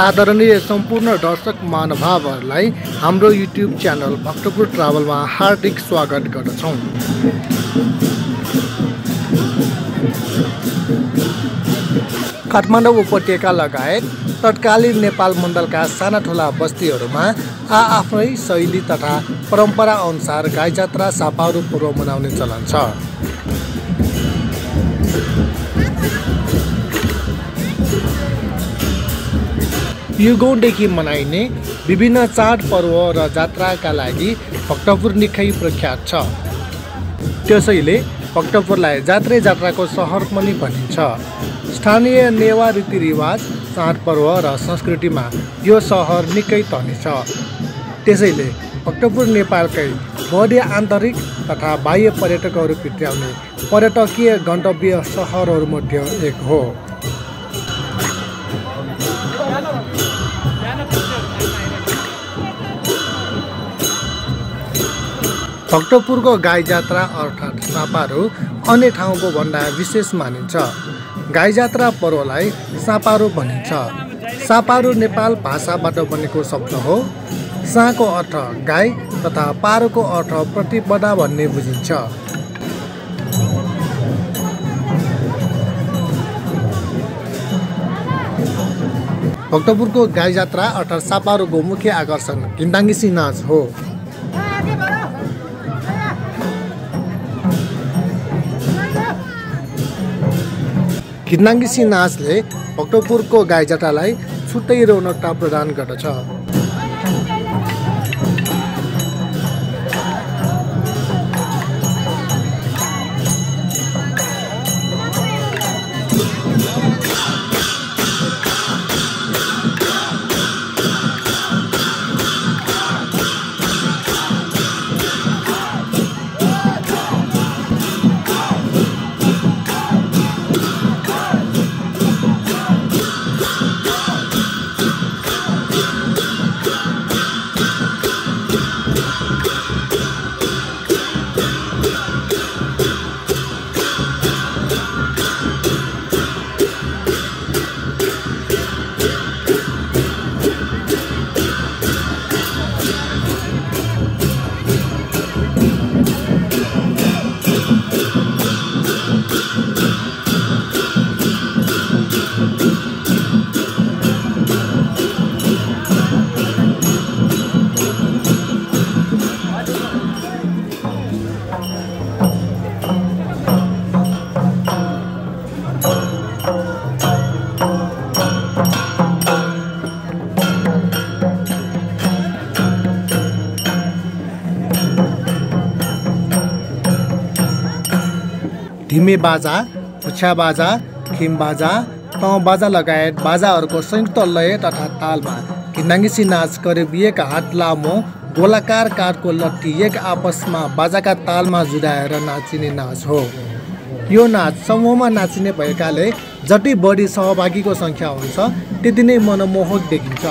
आदरणीय सम्पूर्ण दर्शक महानुभावहरूलाई हाम्रो युट्युब च्यानल भक्तपुर ट्राभलमा हार्दिक स्वागत गर्दछौँ। काठमाडौँ उपत्यका लगायत तत्कालीन नेपाल मण्डलका साना ठुला बस्तीहरूमा आआफ्नै शैली तथा परम्परा अनुसार गाई जात्रा सापाहरू पूर्व मनाउने चलन छ। युगौँदेखि मनाइने विभिन्न चाडपर्व र जात्राका लागि भक्तपुर निकै प्रख्यात छ। त्यसैले भक्तपुरलाई जात्रे जात्राको सहर पनि भनिन्छ। स्थानीय नेवा रीतिरिवाज चाडपर्व र संस्कृतिमा यो सहर निकै धनी छ। त्यसैले भक्तपुर नेपालकै बढी आन्तरिक तथा बाह्य पर्यटकहरू भित्र्याउने पर्यटकीय गन्तव्य सहरहरूमध्ये एक हो। भक्तपुरको गाई जात्रा अर्थात् सापारो अन्य ठाउँको भन्दा विशेष मानिन्छ। गाई जात्रा पर्वलाई सापारो भनिन्छ। सापारो नेपाल भाषाबाट बनेको शब्द हो। साको अर्थ गाई तथा पारोको अर्थ प्रतिपदा भन्ने बुझिन्छ। भक्तपुरको गाई जात्रा अर्थात् सापारोको मुख्य आकर्षण घिन्दाङ्गिसी नाच हो। घिन्दाङ्गिसी नाचले भक्तपुरको गाई जात्रालाई छुट्टै रौनकता प्रदान गर्दछ। ढिमे बाजा खुछ्या बाजा खिम बाजा तँ बाजा लगायत बाजाहरूको संयुक्त लय तथा तालमा घिन्दाङ्गिसी नाच करिबिएका हात लामो गोलाकार काठको लट्ठी एक आपसमा बाजाका तालमा जुदाएर नाचिने नाच हो। यो नाच समूहमा नाचिने भएकाले जति बढी सहभागीको सङ्ख्या हुन्छ त्यति नै मनमोहक देखिन्छ।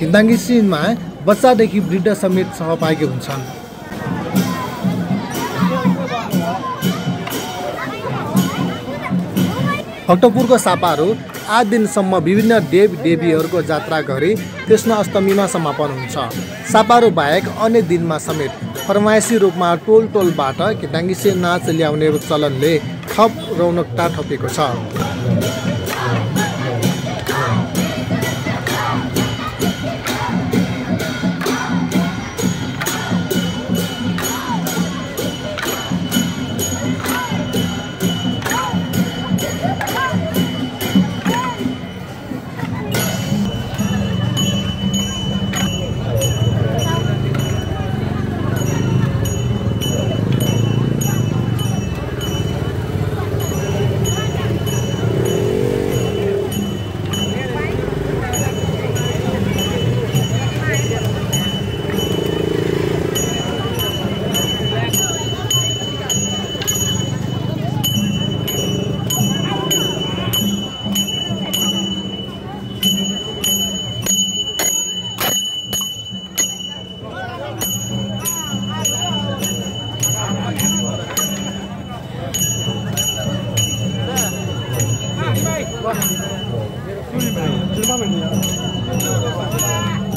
घिन्दाङ्गिसीमा बच्चादेखि वृद्ध समेत सहभागी हुन्छन्। भक्तपुरको सापाहरू आठ दिनसम्म विभिन्न देव देवीहरूको जात्रा गरी कृष्ण अष्टमीमा समापन हुन्छ। सापाहरू बाहेक अन्य दिनमा समेत फरमाइसी रूपमा टोल टोलबाट घिटाङ्गिसे नाच ल्याउने चलनले थप रौनकता थपेको छ। Thank you.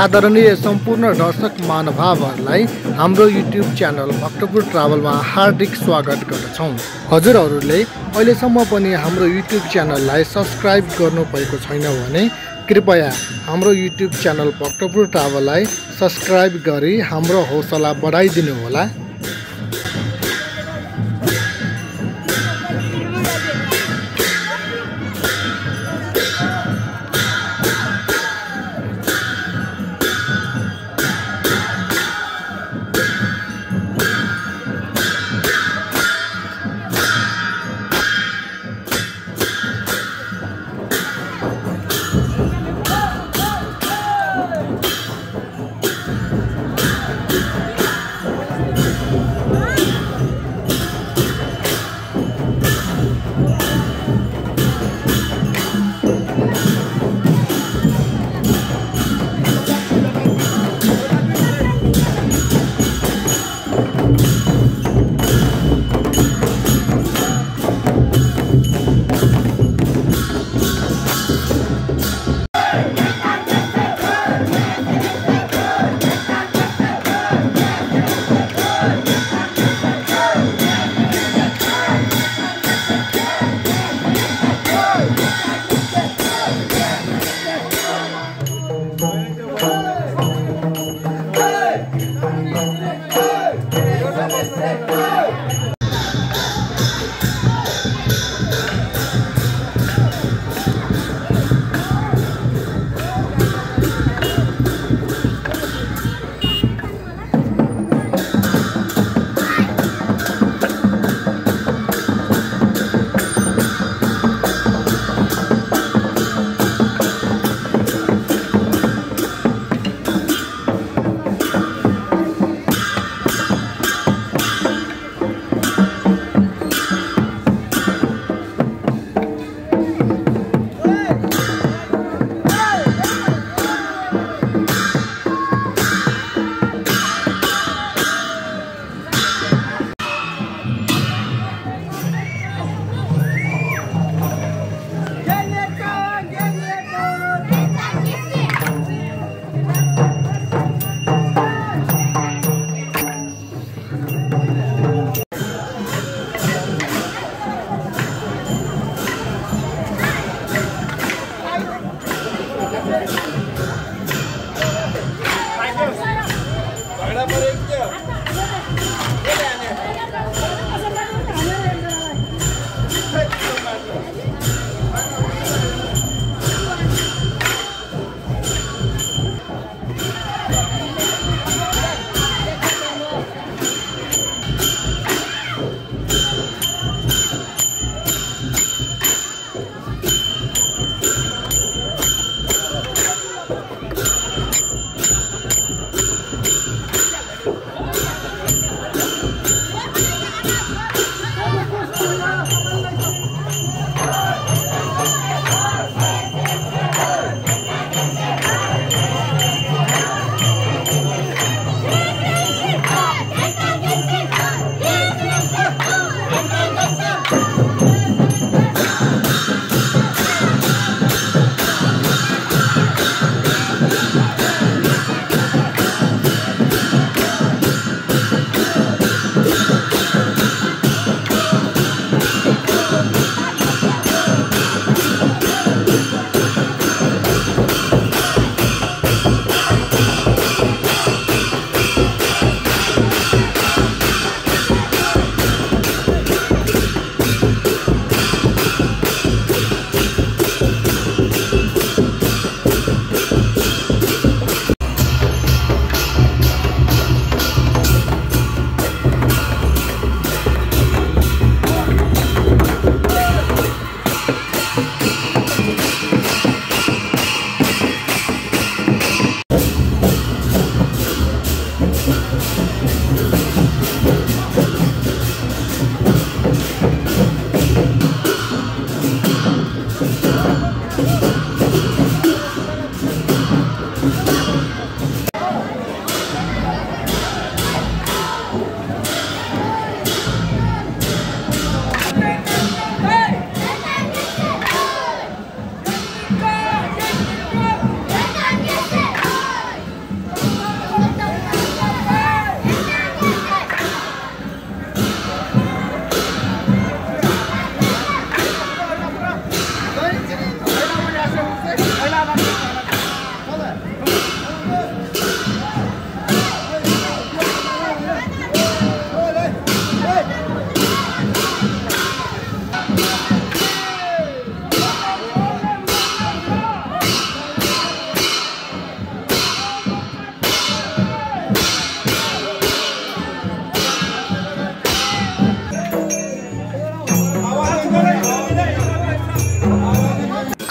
आदरणीय सम्पूर्ण दर्शक महानुभावहरूलाई हाम्रो युट्युब च्यानल भक्तपुर ट्राभलमा हार्दिक स्वागत गर्दछौँ। हजुरहरूले अहिलेसम्म पनि हाम्रो युट्युब च्यानललाई सब्सक्राइब गर्नुभएको छैन भने कृपया हाम्रो युट्युब च्यानल भक्तपुर ट्राभललाई सब्सक्राइब गरी हाम्रो हौसला बढाइदिनु होला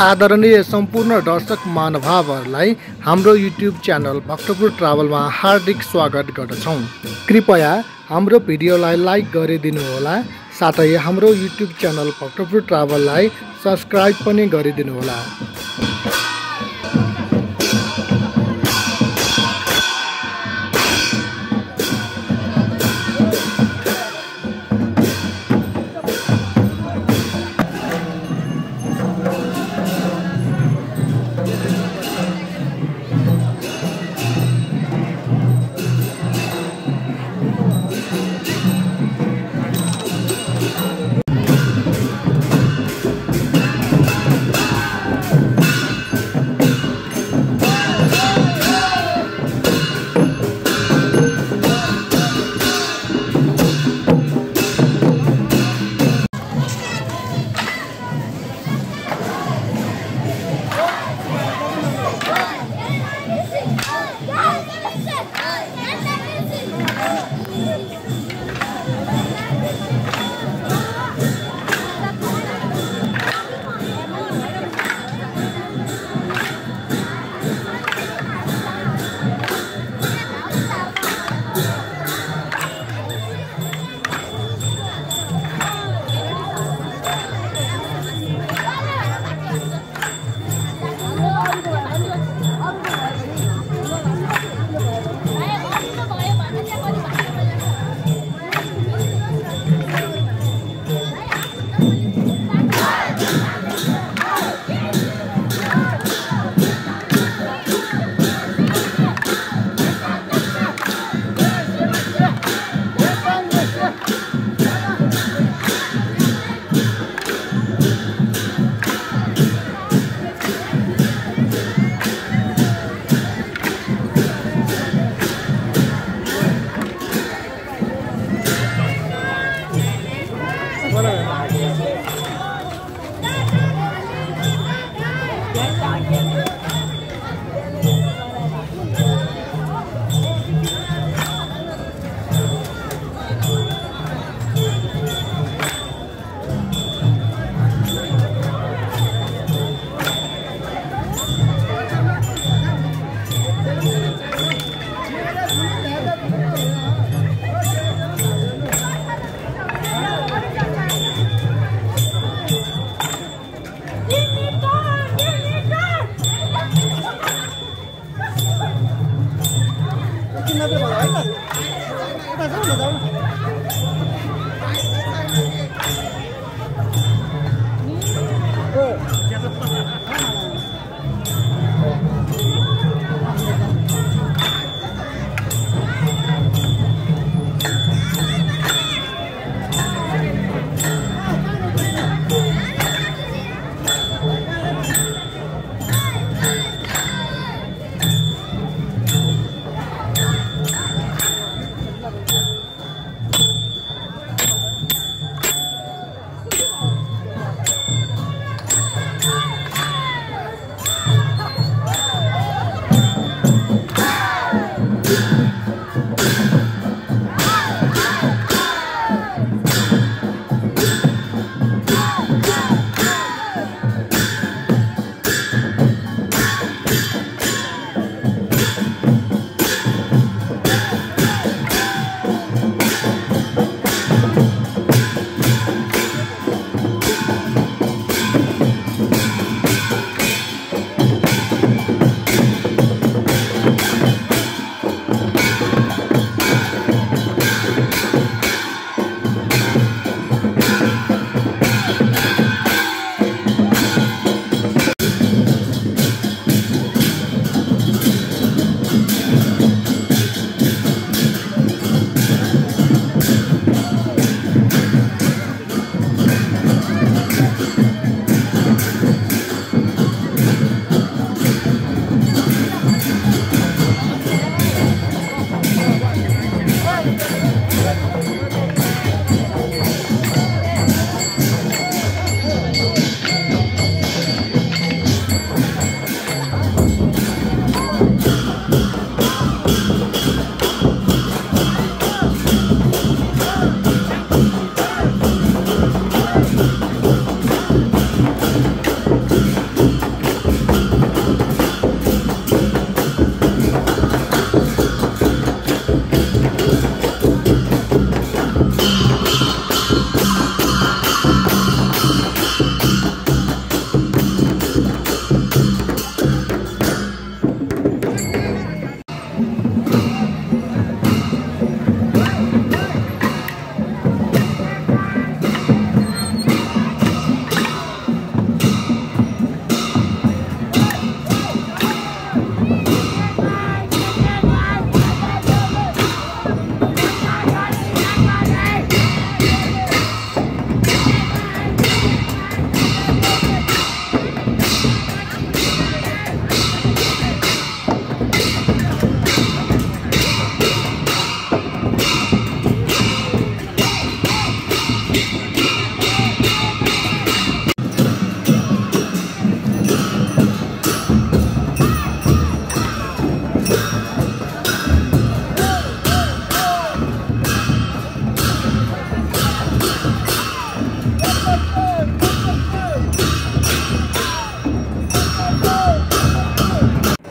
आदरणीय सम्पूर्ण दर्शक महानुभावहरूलाई हाम्रो युट्युब च्यानल भक्तपुर ट्राभलमा हार्दिक स्वागत गर्दछौँ। कृपया हाम्रो भिडियोलाई लाइक गरिदिनुहोला साथै हाम्रो युट्युब च्यानल भक्तपुर ट्राभललाई सब्सक्राइब पनि गरिदिनुहोला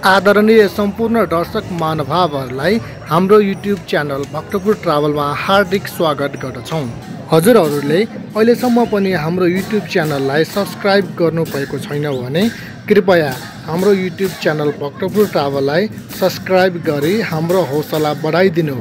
आदरणीय सम्पूर्ण दर्शक महानुभावहरूलाई हाम्रो युट्युब च्यानल भक्तपुर ट्राभलमा हार्दिक स्वागत गर्दछौँ। हजुरहरूले अहिलेसम्म पनि हाम्रो युट्युब च्यानललाई सब्सक्राइब गर्नुभएको छैन भने कृपया हाम्रो युट्युब च्यानल भक्तपुर ट्राभललाई सब्सक्राइब गरी हाम्रो हौसला बढाइदिनु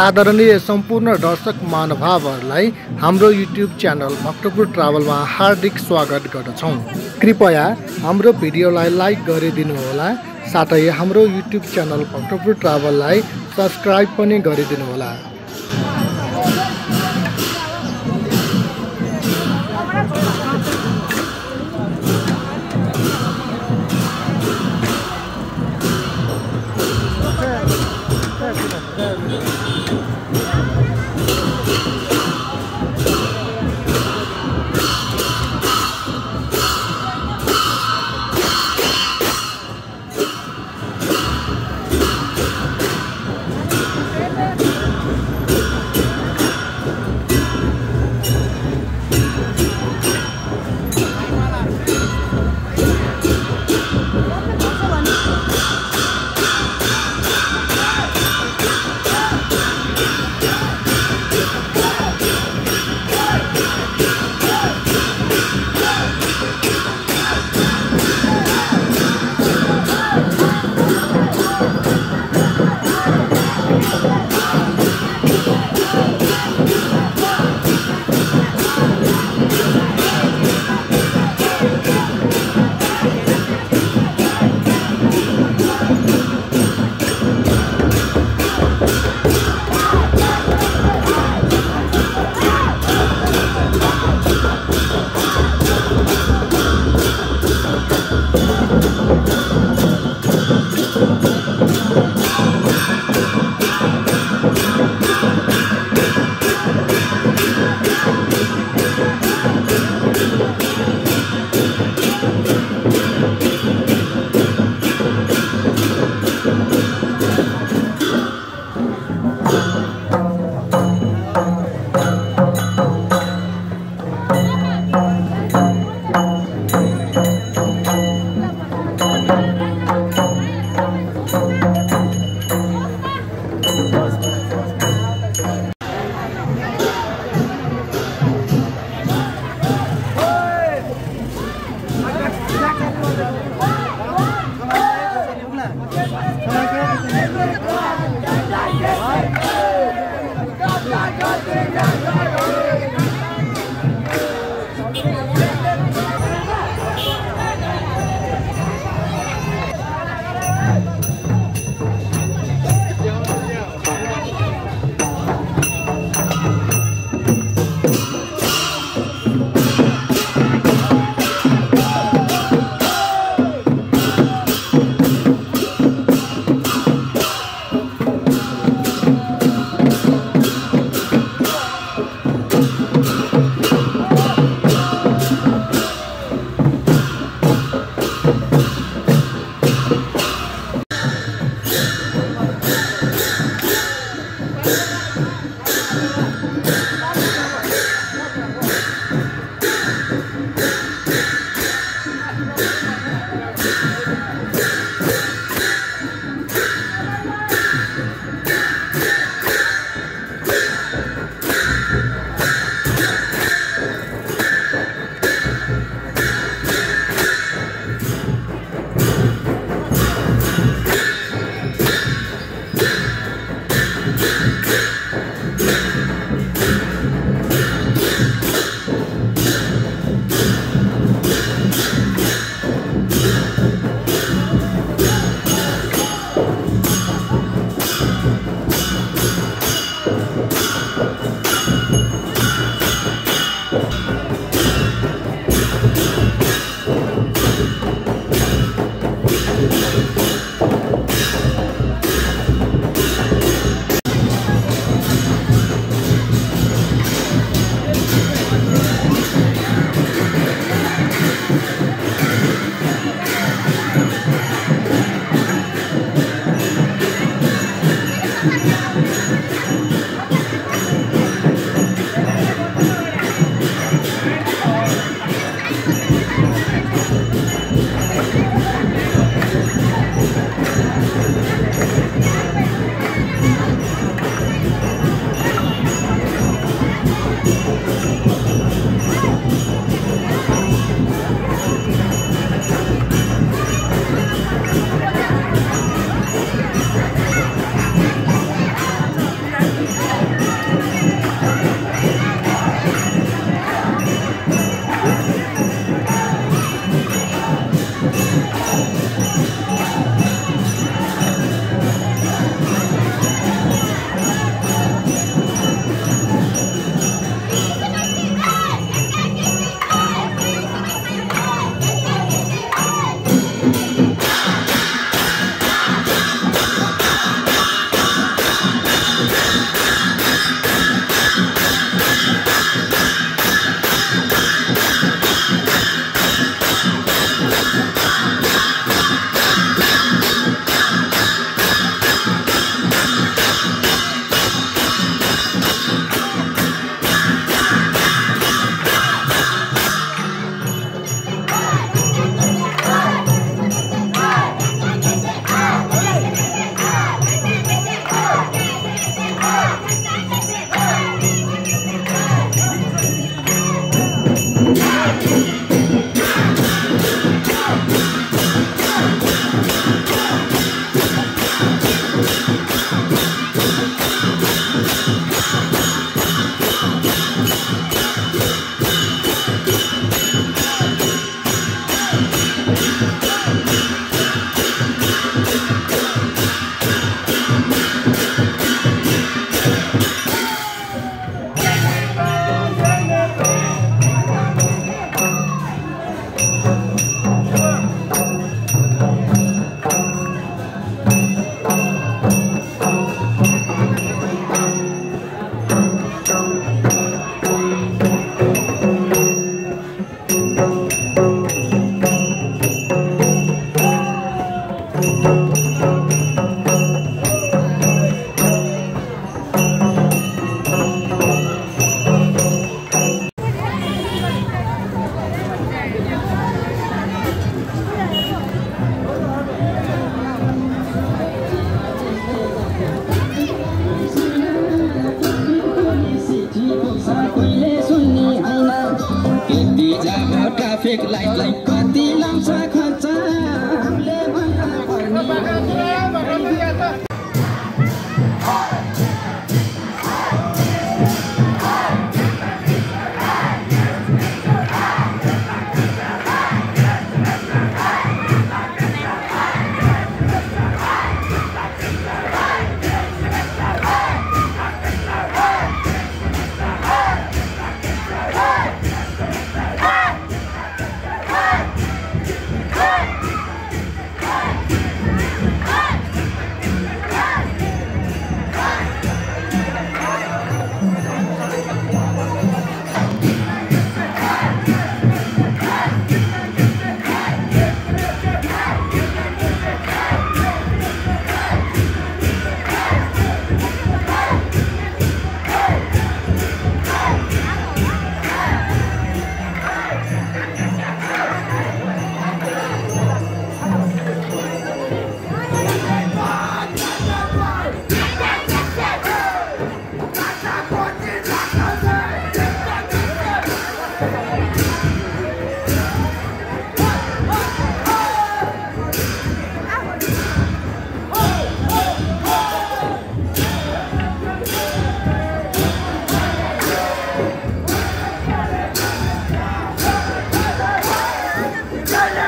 आदरणीय सम्पूर्ण दर्शक महानुभावहरूलाई हाम्रो युट्युब च्यानल भक्तपुर ट्राभलमा हार्दिक स्वागत गर्दछौँ। कृपया हाम्रो भिडियोलाई लाइक गरिदिनुहोला साथै हाम्रो युट्युब च्यानल भक्तपुर ट्राभललाई सब्सक्राइब पनि गरिदिनुहोला।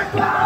Empire!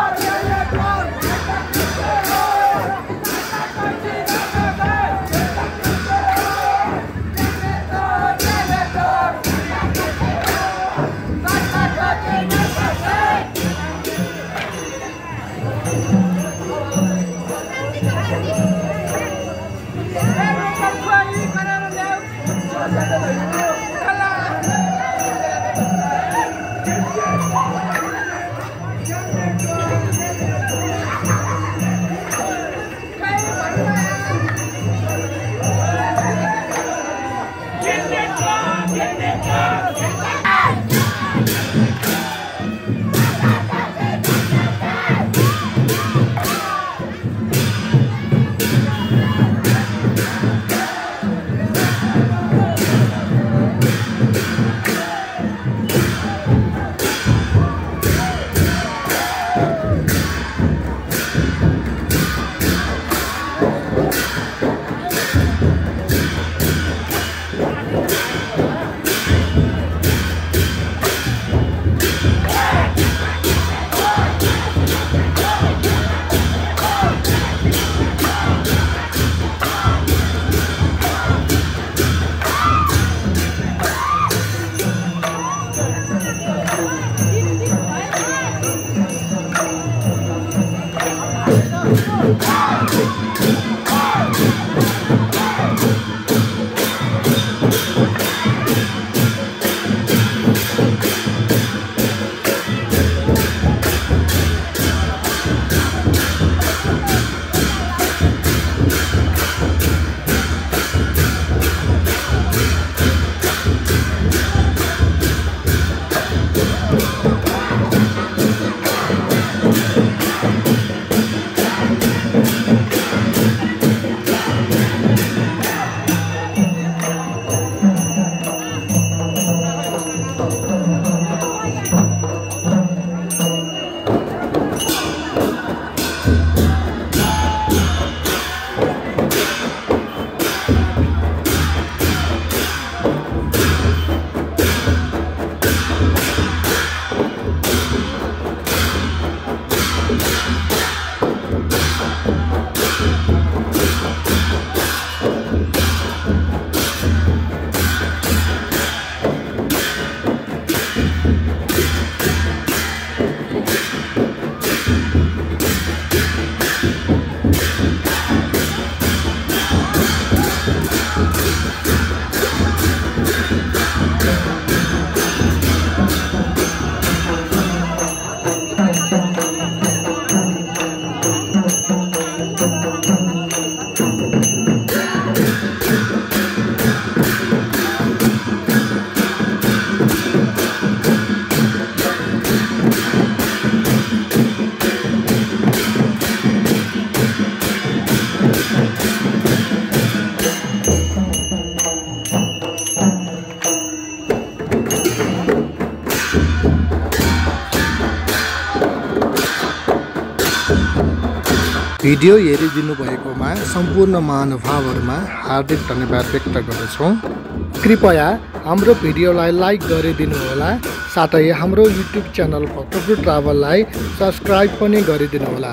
भिडियो हेरिदिनु भएकोमा सम्पूर्ण महानुभावहरूमा हार्दिक धन्यवाद व्यक्त गर्दछौँ। कृपया हाम्रो भिडियोलाई लाइक गरिदिनु होला साथै हाम्रो युट्युब च्यानल भक्तपुर ट्राभललाई सब्सक्राइब पनि गरिदिनु होला।